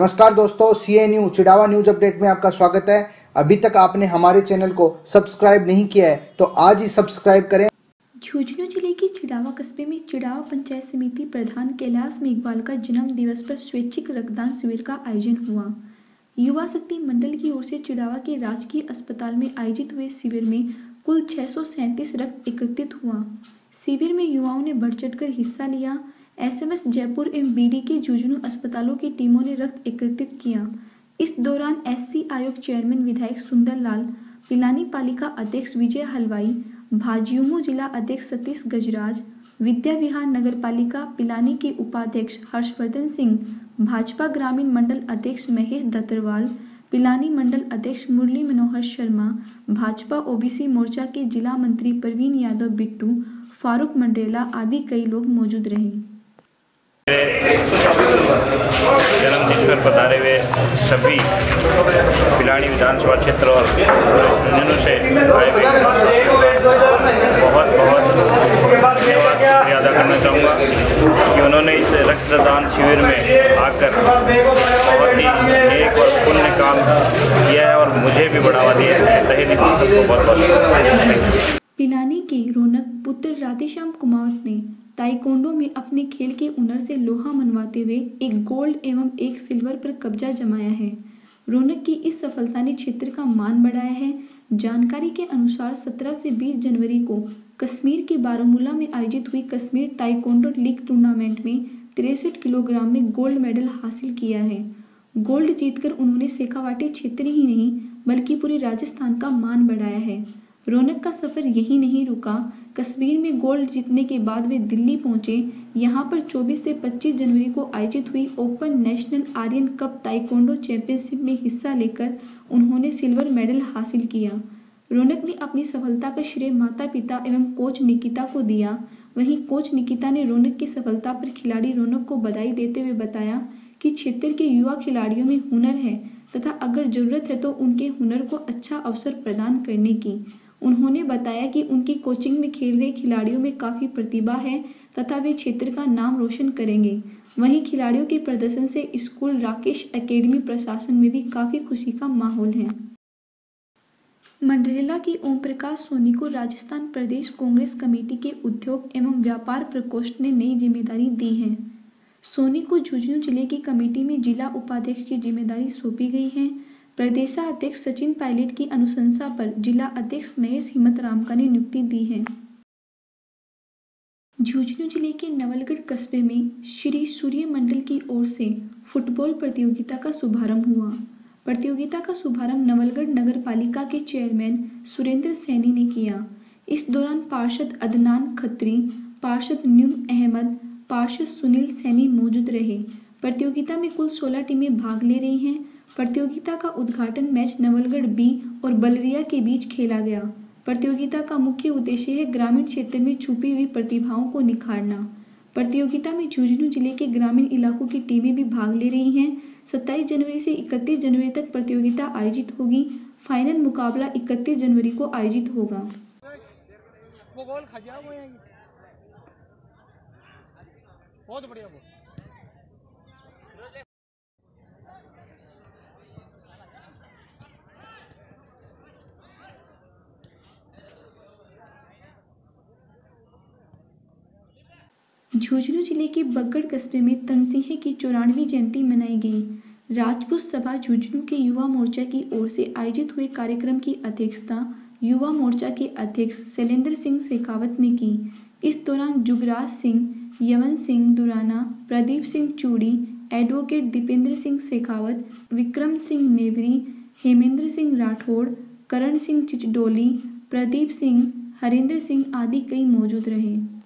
नमस्कार दोस्तों C N U Chirawa news update में आपका स्वागत है। अभी तक आपने हमारे चैनल को सब्सक्राइब नहीं किया है तो आज ही सब्सक्राइब करें। झुंझुनू ज़िले के चिड़ावा कस्बे में चिड़ावा पंचायत समिति प्रधान कैलाश मेघवाल का जन्म दिवस पर स्वैच्छिक रक्तदान शिविर का आयोजन हुआ। युवा शक्ति मंडल की ओर से चिड़ावा के राजकीय अस्पताल में आयोजित हुए शिविर में कुल छह सौ सैंतीस रक्त एकत्रित हुआ। शिविर में युवाओं ने बढ़ चढ़कर हिस्सा लिया। एसएमएस जयपुर एवं बीडी के झुंझुनू अस्पतालों की टीमों ने रक्त एकत्रित किया। इस दौरान एससी आयोग चेयरमैन विधायक सुंदर लाल पिलानी पालिका अध्यक्ष विजय हलवाई, भाजयुमो जिला अध्यक्ष सतीश गजराज, विद्या विहार नगर पालिका पिलानी के उपाध्यक्ष हर्षवर्धन सिंह, भाजपा ग्रामीण मंडल अध्यक्ष महेश दत्तरवाल, पिलानी मंडल अध्यक्ष मुरली मनोहर शर्मा, भाजपा ओबीसी मोर्चा के जिला मंत्री प्रवीण यादव बिट्टू, फारूक मंडेला आदि कई लोग मौजूद रहे। जन्मदिन पर पधारे हुए सभी पिलानी विधानसभा क्षेत्र और झुंझुनू से आए हुए बहुत बहुत धन्यवाद अदा करना चाहूँगा कि उन्होंने इस रक्तदान शिविर में आकर बहुत ही एक और पुण्य काम किया है और मुझे भी बढ़ावा दिया है। तहे दिल सबको बहुत बहुत पिलानी के रौनक पुत्र राधेश्याम कुमावत ने ताइकोंडो में अपने खेल के हुनर से लोहा मनवाते हुए एक गोल्ड एवं एक सिल्वर पर कब्जा जमाया है। रौनक की इस सफलता ने क्षेत्र का मान बढ़ाया है। जानकारी के अनुसार 17 से 20 जनवरी को कश्मीर के बारामूला में आयोजित हुई कश्मीर ताइकोंडो लीग टूर्नामेंट में तिरसठ किलोग्राम में गोल्ड मेडल हासिल किया है। गोल्ड जीतकर उन्होंने सेखावाटी क्षेत्र ही नहीं, बल्कि पूरे राजस्थान का मान बढ़ाया है। रौनक का सफ़र यही नहीं रुका। कश्मीर में गोल्ड जीतने के बाद वे दिल्ली पहुँचे। यहाँ पर 24 से 25 जनवरी को आयोजित हुई open national Aryan cup taekwondo championship में हिस्सा लेकर उन्होंने सिल्वर मेडल हासिल किया। रौनक ने अपनी सफलता का श्रेय माता पिता एवं कोच निकिता को दिया। वहीं कोच निकिता ने रौनक की सफलता पर खिलाड़ी रौनक को बधाई देते हुए बताया कि क्षेत्र के युवा खिलाड़ियों में हुनर है तथा अगर ज़रूरत है तो उनके हुनर को अच्छा अवसर प्रदान करने की। उन्होंने बताया कि उनकी कोचिंग में खेल रहे खिलाड़ियों में काफ़ी प्रतिभा है तथा वे क्षेत्र का नाम रोशन करेंगे। वहीं खिलाड़ियों के प्रदर्शन से स्कूल राकेश एकेडमी प्रशासन में भी काफ़ी खुशी का माहौल है। मंडरेला की ओम प्रकाश सोनी को राजस्थान प्रदेश कांग्रेस कमेटी के उद्योग एवं व्यापार प्रकोष्ठ ने नई ज़िम्मेदारी दी है। सोनी को झुंझुनू ज़िले की कमेटी में जिला उपाध्यक्ष की ज़िम्मेदारी सौंपी गई है। प्रदेशाध्यक्ष सचिन पायलट की अनुशंसा पर जिला अध्यक्ष महेश हिम्मत राम का ने नियुक्ति दी है। झुंझुनू ज़िले के नवलगढ़ कस्बे में श्री सूर्य मंडल की ओर से फुटबॉल प्रतियोगिता का शुभारंभ हुआ। प्रतियोगिता का शुभारंभ नवलगढ़ नगर पालिका के चेयरमैन सुरेंद्र सैनी ने किया। इस दौरान पार्षद अदनान खत्री, पार्षद न्यूम अहमद, पार्षद सुनील सैनी मौजूद रहे। प्रतियोगिता में कुल 16 टीमें भाग ले रही हैं। प्रतियोगिता का उद्घाटन मैच नवलगढ़ बी और बलरिया के बीच खेला गया। प्रतियोगिता का मुख्य उद्देश्य है ग्रामीण क्षेत्र में छुपी हुई प्रतिभाओं को निखारना। प्रतियोगिता में झुंझुनू ज़िले के ग्रामीण इलाकों की टीमें भी भाग ले रही हैं। सत्ताईस जनवरी से इकतीस जनवरी तक प्रतियोगिता आयोजित होगी। फाइनल मुकाबला इकतीस जनवरी को आयोजित होगा। बहुत बढ़िया झुंझुनू ज़िले के बगड़ कस्बे में तनसीहे की चौरानवी जयंती मनाई गई। राजपूत सभा झुंझुनू के युवा मोर्चा की ओर से आयोजित हुए कार्यक्रम की अध्यक्षता युवा मोर्चा के अध्यक्ष शैलेंद्र सिंह शेखावत ने की। इस दौरान जुगराज सिंह, यमन सिंह दुराना, प्रदीप सिंह चूड़ी, एडवोकेट दीपेंद्र सिंह शेखावत, विक्रम सिंह नेवरी, हेमेंद्र सिंह राठौड़, करण सिंह चिचडोली, प्रदीप सिंह, हरेंद्र सिंह आदि कई मौजूद रहे।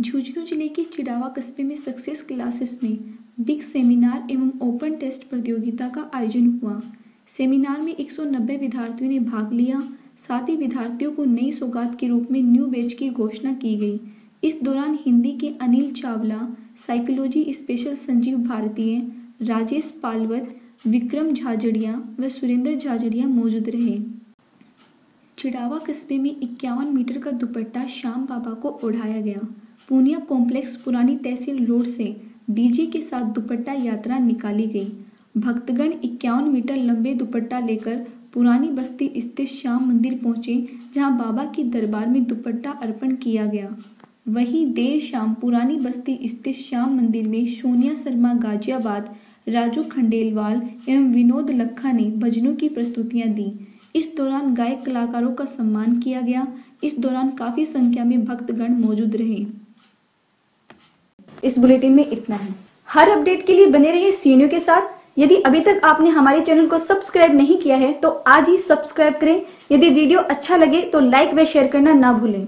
झुंझुनू ज़िले के चिड़ावा कस्बे में सक्सेस क्लासेस में बिग सेमिनार एवं ओपन टेस्ट प्रतियोगिता का आयोजन हुआ। सेमिनार में 190 विद्यार्थियों ने भाग लिया। साथ ही विद्यार्थियों को नई सौगात के रूप में न्यू बैच की घोषणा की गई। इस दौरान हिंदी के अनिल चावला साइकोलॉजी स्पेशल संजीव भारतीय, राजेश पालवत, विक्रम झाझड़िया व सुरेंद्र झाझड़िया मौजूद रहे। चिड़ावा कस्बे में इक्यावन मीटर का दुपट्टा श्याम बाबा को ओढ़ाया गया। पूनिया कॉम्प्लेक्स पुरानी तहसील रोड से डीजे के साथ दुपट्टा यात्रा निकाली गई। भक्तगण इक्यावन मीटर लंबे दुपट्टा लेकर पुरानी बस्ती स्थित श्याम मंदिर पहुँचे, जहाँ बाबा के दरबार में दुपट्टा अर्पण किया गया। वहीं देर शाम पुरानी बस्ती स्थित श्याम मंदिर में सोनिया शर्मा गाजियाबाद, राजू खंडेलवाल एवं विनोद लखा ने भजनों की प्रस्तुतियाँ दी। इस दौरान गायक कलाकारों का सम्मान किया गया। इस दौरान काफ़ी संख्या में भक्तगण मौजूद रहे। इस बुलेटिन में इतना ही। हर अपडेट के लिए बने रहिए सीनियो के साथ। यदि अभी तक आपने हमारे चैनल को सब्सक्राइब नहीं किया है तो आज ही सब्सक्राइब करें। यदि वीडियो अच्छा लगे तो लाइक व शेयर करना ना भूलें।